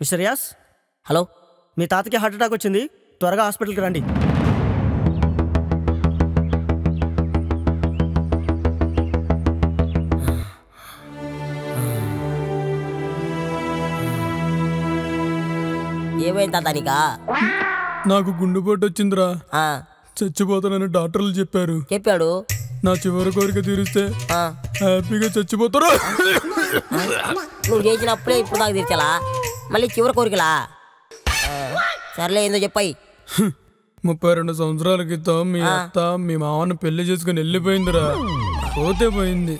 Mister as? Hello మీ తాతకి heart attack వచ్చింది. త్వరగా హాస్పిటల్కి రండి. ఏమైంది తాత నీకా? నాకు గుండెపోటు వచ్చిందిరా. ఆ, చచ్చిపోతానని డాక్టర్లు చెప్పారు. చెప్పాడు? నా చివరి కోరిక తీరిస్తే ఆ, హ్యాపీగా చచ్చిపోతారు. నువ్వు చేసినప్పుడే ఇప్పుడు దాకా తీర్చాలా? మళ్ళీ చివరి కోరికలా? సర్లే ఏందో చెప్పాయి. ముప్పై రెండు సంవత్సరాల క్రితం మీ అత్త మీ మామను పెళ్ళి చేసుకుని వెళ్ళిపోయిందిరా. పోతే పోయింది.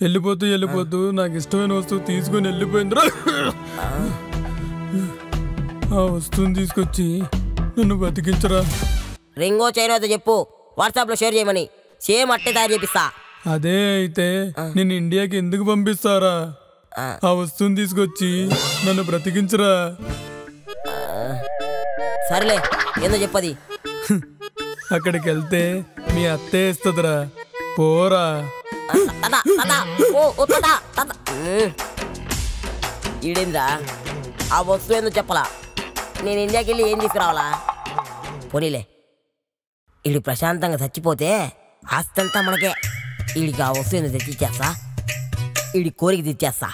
వెళ్ళిపోతూ వెళ్ళిపోతూ నాకు ఇష్టమైన వస్తువు తీసుకొని వెళ్ళిపోయిందిరా. ఆ వస్తువుని తీసుకొచ్చి నన్ను బతికించరా. రింగో చైన్ అయితే చెప్పు. వాట్సాప్లో షేర్ చేయమని. సేమ్ అట్టే తయారు చేపిస్తా. అదే అయితే నేను ఇండియాకి ఎందుకు పంపిస్తారా? ఆ. వస్తువుని తీసుకొచ్చి నన్ను బ్రతికించరా. సర్లే ఏందో చెప్పది. అక్కడికి వెళ్తే మీ అత్తే ఇస్తుందిరా. పోరా. ఈడేంద్రా? ఆ వస్తువు ఏందో చెప్పలా? నేను ఇండియాకి వెళ్ళి ఏం తీసుకురావాలా? పోనీలే. వీడు ప్రశాంతంగా చచ్చిపోతే ఆస్తి అంతా మనకే. వీడికి ఆ వస్తువు ఏందో తెచ్చిచ్చేస్తా. ఇడి కోరిక తెచ్చేస్తా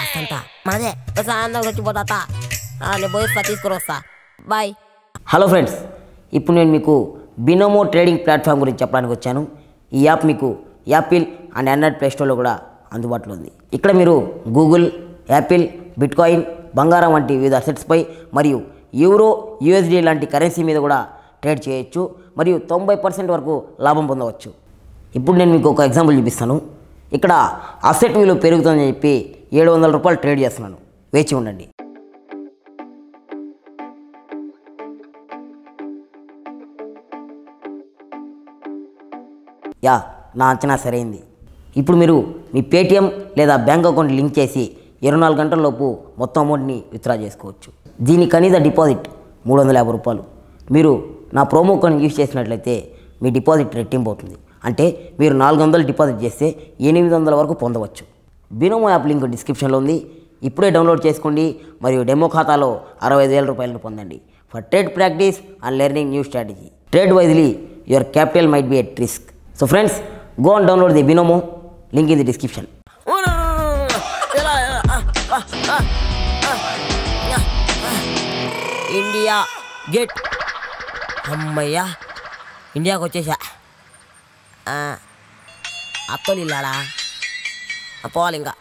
ఆస్తి అంతా మనదే ప్రశాంతంగా వచ్చిపోతా నేను పోయిస్తా తీసుకుని వస్తా బాయ్ హలో ఫ్రెండ్స్ ఇప్పుడు నేను మీకు బినోమో ట్రేడింగ్ ప్లాట్ఫామ్ గురించి చెప్పడానికి వచ్చాను. ఈ యాప్ మీకు యాపిల్ అండ్ ఆండ్రాయిడ్ ప్లేస్టోర్లో కూడా అందుబాటులో ఉంది. ఇక్కడ మీరు గూగుల్ యాపిల్ బిట్కాయిన్ బంగారం వంటి వివిధ అసెట్స్పై మరియు యూరో యూఎస్డీ లాంటి కరెన్సీ మీద కూడా ట్రేడ్ చేయొచ్చు. మరియు తొంభై పర్సెంట్ వరకు లాభం పొందవచ్చు. ఇప్పుడు నేను మీకు ఒక ఎగ్జాంపుల్ చూపిస్తాను. ఇక్కడ అసెట్ విలువ పెరుగుతుందని చెప్పి ఏడు వందల రూపాయలు ట్రేడ్ చేస్తున్నాను. వేచి ఉండండి. యా నా అంచనా సరైంది. ఇప్పుడు మీరు మీ పేటిఎం లేదా బ్యాంక్ అకౌంట్ లింక్ చేసి ఇరవై నాలుగు గంటల లోపు మొత్తం అమౌంట్ని విత్డ్రా చేసుకోవచ్చు. దీని కనీస డిపాజిట్ మూడు వందల యాభై రూపాయలు. మీరు నా ప్రోమో కోడ్ని యూజ్ చేసినట్లయితే మీ డిపాజిట్ రెట్టింపు అవుతుంది. అంటే మీరు నాలుగు వందలు డిపాజిట్ చేస్తే ఎనిమిది వందల వరకు పొందవచ్చు. బినోమో యాప్ లింక్ డిస్క్రిప్షన్లో ఉంది. ఇప్పుడే డౌన్లోడ్ చేసుకోండి. మరియు డెమో ఖాతాలో అరవై ఐదు వేల రూపాయలను పొందండి. For trade practice and learning new strategy trade wisely your capital might be at risk so friends go and download the Binomo link in the description India Gate అమ్మయ్యా. ఇండియాకి వచ్చేసా అత్తలు ఇల్లాడా పోవాలి ఇంకా.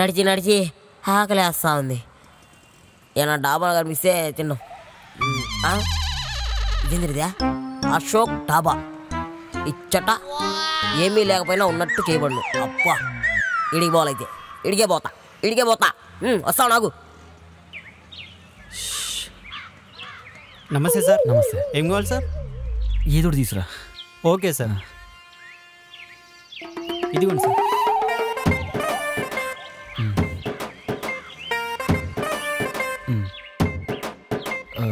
నడిచి నడిచి ఆకలేస్తా ఉంది. ఏమన్నా డాబా గారు కనిపిస్తే తిన్నాం. ఇదేంటిదా అశోక్ డాబా. ఇచ్చట ఏమీ లేకపోయినా ఉన్నట్టు చేయబడు అప్పా ఇడికి పోవాలైతే ఇడికే పోతా ఇడికే పోతా. వస్తావు నాకు. నమస్తే సార్ నమస్తే. ఏం కావాలి సార్? ఏదో ఒకటి తీసురా ఓకే సార్ ఇదిగోండి సార్ ఆ,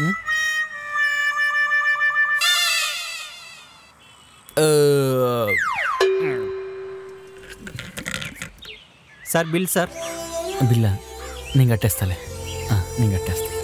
ఉమ్. ఆ, సార్ బిల్ సార్ బిల్లా నేను కట్టేస్తాలే ఆ, నేను కట్టేస్తా ఉమ్. మూడు.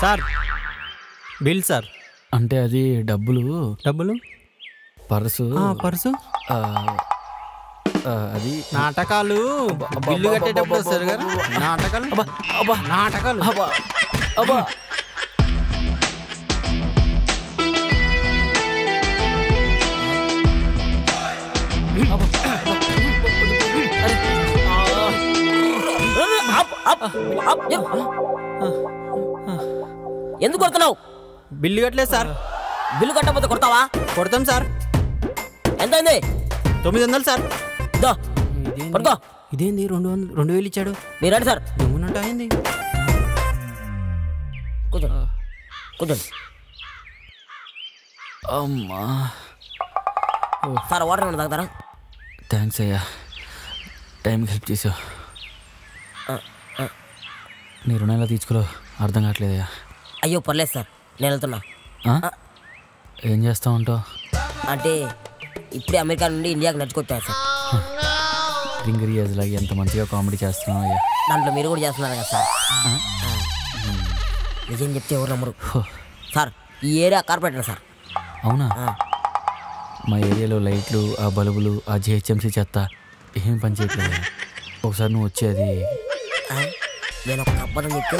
సార్ బిల్ సార్ అంటే అది డబ్బులు డబ్బులు పర్సు ఆ, పర్సు ఆ, ఆ, అది నాటకాలు బిల్లు కట్టేటప్పుడు వస్తారు కదా నాటకాలు నాటకాలు అబ్బా అప్, అప్, ఎ- ఎందుకు కొడుతున్నావు బిల్లు కట్టలేదు సార్. బిల్లు కట్టకపోతే కొడతావా? కొడతాం సార్. ఎంత అయింది తొమ్మిది వందలు సార్. దో. ఇదేంది? పడుకో. ఇదేంది? రెండు వందలు రెండు వేలు ఇచ్చాడు. మీరు రండి సార్. దొంగనట్టు అయింది. కూర్చోండి. కూర్చోండి. అమ్మా. సార్ వాటర్ ఏమైనా తాగుతారా? థ్యాంక్స్ అయ్యా. టైంకి హెల్ప్ చేసావు. నీ రుణం ఎలా తీర్చుకోలో అర్థం కావట్లేదయ్యా. అయ్యో పర్లేదు సార్. నేను వెళ్తున్నా? ఏం చేస్తా ఉంటావు? అంటే ఇప్పుడే అమెరికా నుండి ఇండియాకి నడుచుకొచ్చాను సార్. రింగ్ రియాజ్ లాగా ఎంత మంచిగా కామెడీ చేస్తున్నావు అయ్యా. దాంట్లో మీరు కూడా చేస్తున్నారు కదా సార్. నిజం చెప్తే ఎవరు నమ్మరు. సార్ ఈ ఏరియా కార్పొరేటర్ సార్? అవునా. మా ఏరియాలో లైట్లు ఆ బల్బులు ఆ జిహెచ్ఎంసీ చెత్త ఏం పని చేయట్లేదు ఒకసారి నువ్వు వచ్చేది? నేను ఒక అబద్ధం చెప్తే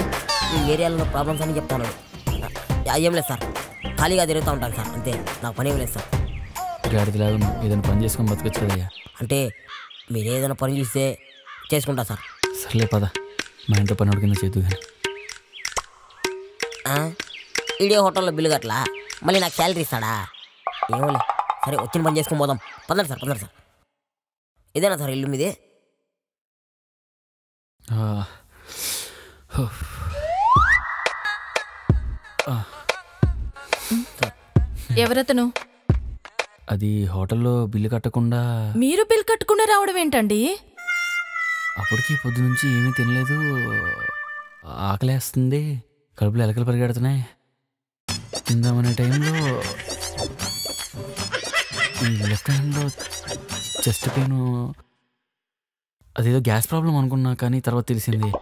ఈ ఏరియాలో ప్రాబ్లమ్స్ అని చెప్తాను. ఏం లేదు సార్. ఖాళీగా తిరుగుతూ ఉంటాను సార్ అంతే. నాకు పని ఏం లేదు సార్. గాడిదలాగా ఏదైనా పని చేసుకొని బతకొచ్చు కదయ్యా. అంటే మీరు ఏదైనా పని చూస్తే చేసుకుంటా సార్. సర్లే పద. మా ఇంట్లో పని కింద చేద్దు? ఈడే హోటల్లో బిల్లు కట్టలా? మళ్ళీ నాకు శాలరీ ఇస్తాడా? ఏమోలే. సరే వచ్చిన పని చేసుకొని పోదాం. పదండి సార్ పదండి సార్. ఇదేనా సార్ ఇల్లు మీది. ఎవరతను? అది హోటల్లో బిల్లు కట్టకుండా మీరు బిల్ కట్టుకుని రావడం ఏంటండి? అప్పటికి పొద్దు నుంచి ఏమీ తినలేదు. ఆకలేస్తుంది. కడుపులో ఎలకలు పరిగెడుతున్నాయి. తిందామనే టైంలో ఈ లెఫ్ట్ హ్యాండ్లో చెస్ట్ పెయిన్ అదేదో గ్యాస్ ప్రాబ్లం అనుకున్నా కానీ తర్వాత తెలిసింది.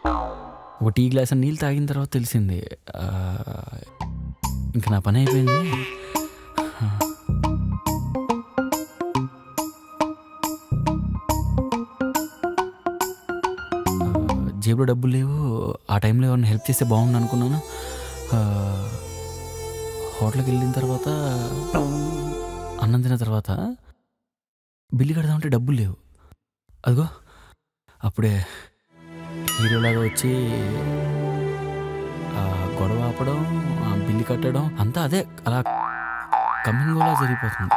ఒక టీ గ్లాస్ నీళ్ళు తాగిన తర్వాత తెలిసింది ఇంకా నా పని అయిపోయింది. జేబులో డబ్బులు లేవు. ఆ టైంలో ఎవరిని హెల్ప్ చేస్తే బాగుండు అనుకున్నాను. హోటల్కి వెళ్ళిన తర్వాత అన్నం తిన్న తర్వాత బిల్లు కడదామంటే డబ్బులు లేవు. అదిగో అప్పుడే హీరోలాగా వచ్చి గొడవ ఆపడం బిల్లు కట్టడం అంతా అదే. అలా కమ్మింగోలా జరిగిపోతుంది.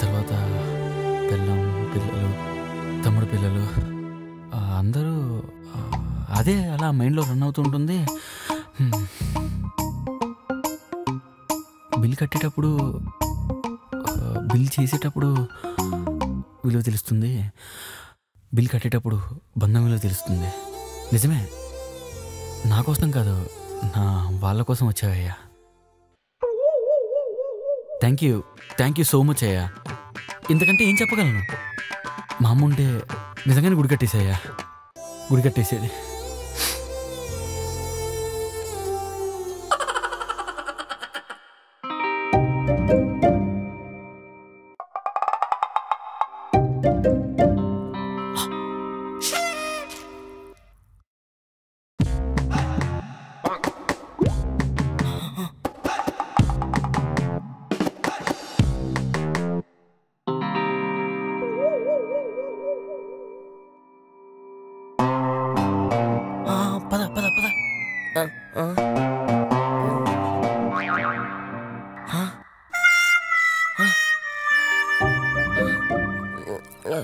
తర్వాత పిల్లం పిల్లలు తమ్ముడు పిల్లలు అందరూ అదే అలా మైండ్లో రన్ అవుతుంటుంది. బిల్ కట్టేటప్పుడు బిల్ చేసేటప్పుడు విలువ తెలుస్తుంది. బిల్ కట్టేటప్పుడు బంధం విలువ తెలుస్తుంది. నిజమే? నా కోసం కాదు నా వాళ్ళ కోసం వచ్చావయ్యా. Thank you thank you so much అయ్యా. ఇంతకంటే ఏం చెప్పగలను? మా అమ్మ ఉంటే నిజంగానే గుడి కట్టేసాయ్యా. గుడి కట్టేసేది. పద పద పద ఆ, ఆ. ఆ? ఆ?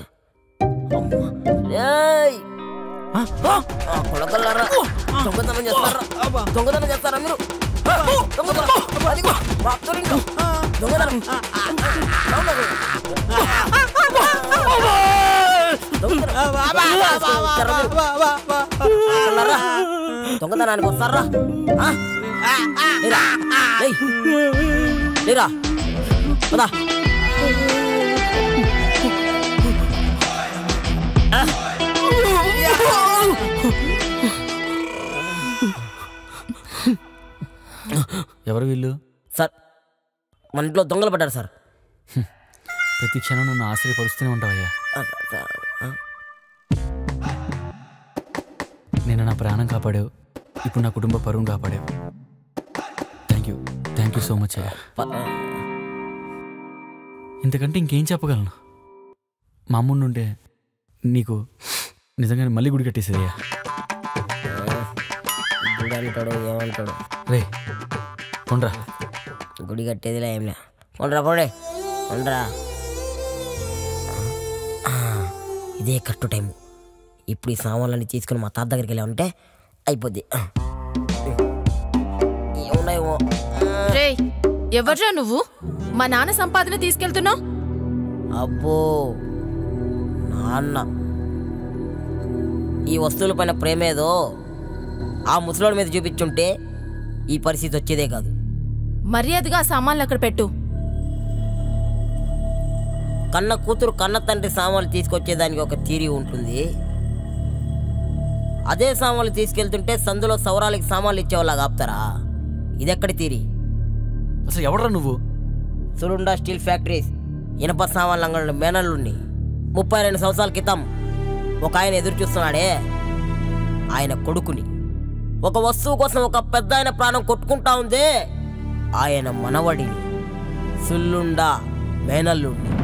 ఏయ్! ఆ, కొడకల్లారా దొంగతనం చేస్తారా దొంగతనం చేస్తారా మీరు దొంగతనం అదిగో మా అత్తోరింట్లో దొంగతనం అవునా? కొడకల్లారా, దొంగతనానికి వస్తారా ఆ? లేరా? ఏయ్! లేరా? పదా. ఎవరు వీళ్ళు? సార్ మన ఇంట్లో దొంగలు పడ్డారు సార్. ప్రతి క్షణం నన్ను ఆశ్చర్యపరుస్తూనే ఉంటావయ్యా. నేను నా ప్రాణం కాపాడావు. ఇప్పుడు నా కుటుంబ పరువును కాపాడావు. Thank you thank you so much అయ్యా. ఇంతకంటే ఇంకేం చెప్పగలను? మా అమ్ముండి ఉంటే నీకు నిజంగానే మళ్ళీ గుడి కట్టేసేదయ్యా గుడి అంటాడు ఏమంటాడు రే కొండ్రా గుడి కట్టేదిలే ఏంలే కొండ్రా పోడే. కొండ్రా ఇదే కరెక్ట్ టైం ఇప్పుడు ఈ సామాన్లన్నీ తీసుకుని మా తాత దగ్గరికి వెళ్ళామంటే అయిపోద్ది. ఏమున్నాయేమో. రే ఎవర్రా నువ్వు? మా నాన్న సంపాదన తీసుకెళ్తున్నావు? అబ్బో నాన్న. ఈ వస్తువులపైన ప్రేమేదో ఆ ముసలోడి మీద చూపించుంటే ఈ పరిస్థితి వచ్చేదే కాదు. మర్యాదగా సామాన్లు అక్కడ పెట్టు. కన్న కూతురు కన్న తండ్రి సామాన్లు తీసుకొచ్చేదానికి ఒక తీరి ఉంటుంది. అదే సామాన్లు తీసుకెళ్తుంటే సందులో సౌరాలకి సామాన్లు ఇచ్చేవాళ్ళగా ఆపుతారా? ఇదెక్కడి తీరి? అసలు ఎవడరా నువ్వు? సురుండా స్టీల్ ఫ్యాక్టరీస్ ఇనప సామాన్లు అంగళ్ళ మేనల్లుండి ముప్పై రెండు సంవత్సరాల క్రితం ఒక ఆయన ఎదురు చూస్తున్నాడే. ఆయన కొడుకుని. ఒక వస్తువు కోసం ఒక పెద్ద ఆయన ప్రాణం కొట్టుకుంటా ఉందే. ఆయన మనవడిని. సుల్లుండా మేనల్లుండి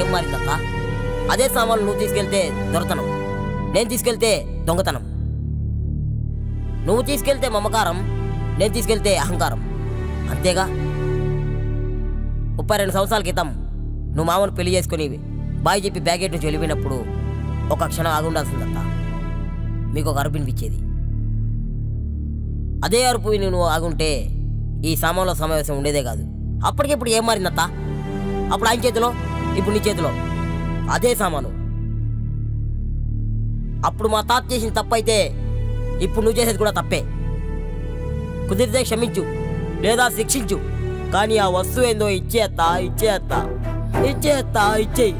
ఏం మారిందక్క? అదే సామాన్లు నువ్వు తీసుకెళ్తే దొరతనం నేను తీసుకెళ్తే దొంగతనం. నువ్వు తీసుకెళ్తే మమకారం నేను తీసుకెళ్తే అహంకారం. అంతేగా? ముప్పై రెండు సంవత్సరాల క్రితం నువ్వు మామను పెళ్ళి చేసుకుని బాయ్ చెప్పి బ్యాగేట్ నుంచి వెళ్ళిపోయినప్పుడు ఒక క్షణం ఆగుండాల్సిందత్త మీకు ఒక అరుపు వినిపించేది అదే అరుపు నువ్వు ఆగుంటే ఈ సామాన్లో సమావేశం ఉండేదే కాదు. అప్పటికిప్పుడు ఏం మారిందత్త అప్పుడు ఆయన చేతిలో ఇప్పుడు నీ చేతిలో. అదే సామాను. అప్పుడు మా తాత చేసిన తప్పైతే ఇప్పుడు నువ్వు చేసేది కూడా తప్పే. కుదిరితే క్షమించు లేదా శిక్షించు. కానీ ఆ వస్తువు ఏందో ఇచ్చేత్తా ఇచ్చేత్తా. ఇచ్చేత్తా ఇచ్చేయి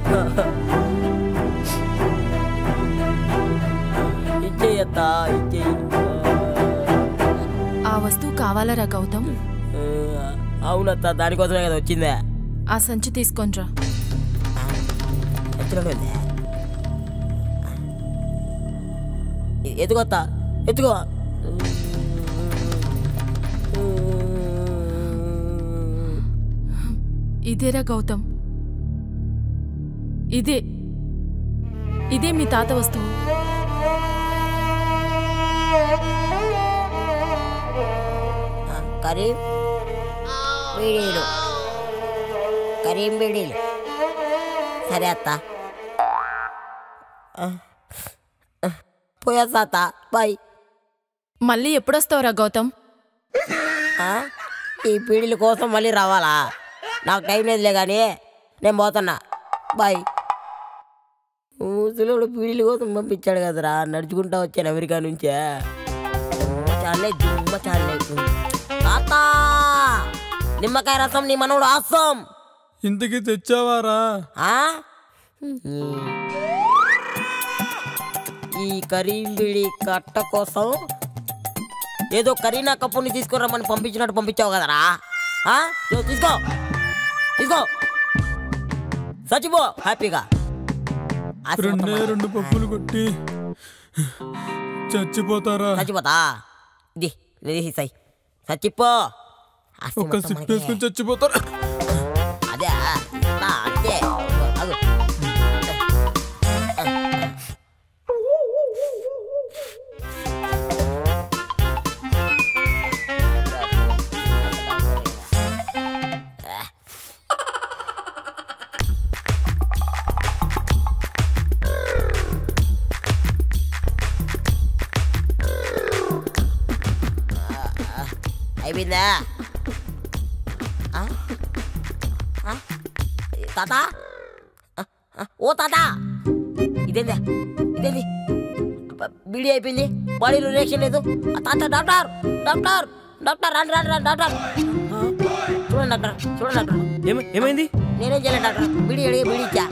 ఇచ్చేయత్తా ఇచ్చేయి ఆ వస్తువు కావాలరా గౌతమ్? అవునత్తా దానికోసమే కదా వచ్చిందే? ఆ సంచి తీసుకొనిరా. ఉందే ఎత్తుకోత్తా ఎత్తుకో ఇదేరా గౌతమ్. ఇదే. ఇదే మీ తాత వస్తువు. కరీం బీడీలు. కరీం బీడీలు. సరే అత్త. పోయేస్తా అత్త బాయ్. మళ్ళీ ఎప్పుడొస్తావురా గౌతమ్? ఆ? ఈ పీడీల కోసం మళ్ళీ రావాలా? నాకు టైం లేదులే కానీ నేను పోతున్నా. బాయ్. ముసలోడు పీడీల కోసం పంపించాడు కదరా నడుచుకుంటా వచ్చాను అమెరికా నుంచే. చాలే దుమ్మ చాలే. తాత! నిమ్మకాయ రసం నీ మనోడు ఆసం. ఇంతకీ తెచ్చావారా? ఆ? ఈ కరీం బిడి కట్ట కోసం ఏదో కరీనా కప్పుని తీసుకురమ్మని పంపించినట్టు పంపించావు కదరా? తీసుకో. తీసుకో. చచ్చిపో హ్యాపీగా. రెండే పప్పులు కొట్టి చచ్చిపోతారా? చచ్చిపోతా ఇది సై. చచ్చిపో ఒక్క చచ్చిపోతారా? తాత ఓ తాత ఇదేందా ఇదేంది బీడీ అయిపోయింది బాడీలో రియాక్షన్ లేదు తాత డాక్టర్ డాక్టర్ డాక్టర్ రండి రండి రండి డాక్టర్ చూడండి డాక్టర్ చూడండి డాక్టర్ ఏమ ఏమైంది నేనేం చేయలేదు డాక్టర్ బీడీ అడిగి బీడీ ఇచ్చా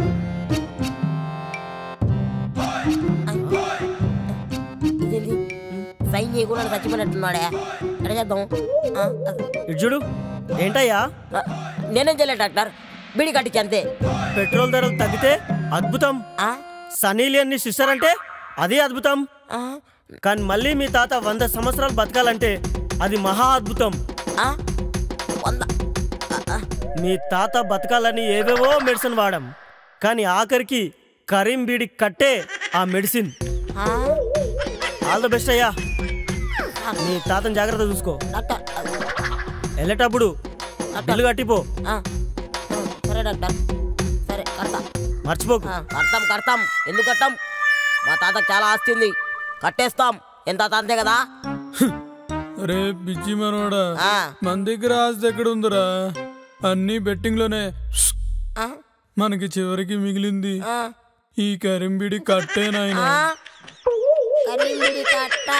ఇదేంది సైన్ చేయకుండా చచ్చిపోయినట్టున్నాడే ఎక్కడ చేద్దాం చూడు ఏంటయ్యా నేనేం చేయలేదు డాక్టర్ బీడీ కట్టించి అంతే. పెట్రోల్ ధరలు తగ్గితే అద్భుతం. ఆ? సనీ లియన్ని సిస్టర్ అంటే అదే అద్భుతం? కానీ మళ్ళీ మీ తాత వంద సంవత్సరాలు బతకాలంటే అది మహా అద్భుతం. మీ తాత బతకాలని ఏవేవో మెడిసిన్ వాడాం. కానీ ఆఖరికి కరీం బీడి కట్టే ఆ మెడిసిన్? ఆల్ ద బెస్ట్ అయ్యా. మీ తాతని జాగ్రత్త చూసుకో. వెళ్ళేటప్పుడు బిల్లు కట్టిపో. డాక్టర్ సరే కడతా. మర్చిపోకు. కడతాం కడతాం. ఎందుకు కట్టాం మా తాతకు చాలా ఆస్తి ఉంది. కట్టేస్తాం. ఎంత అంతే కదా? అరే పిచ్చి మనోడా ఆ, మన దగ్గర ఆస్తి ఎక్కడ ఉందిరా అన్ని బెట్టింగ్లోనే. ఆ, మనకి చివరికి మిగిలింది. ఆ, ఈ కరింబిడి కట్టే నాయన. కరీంబిడి కట్ట.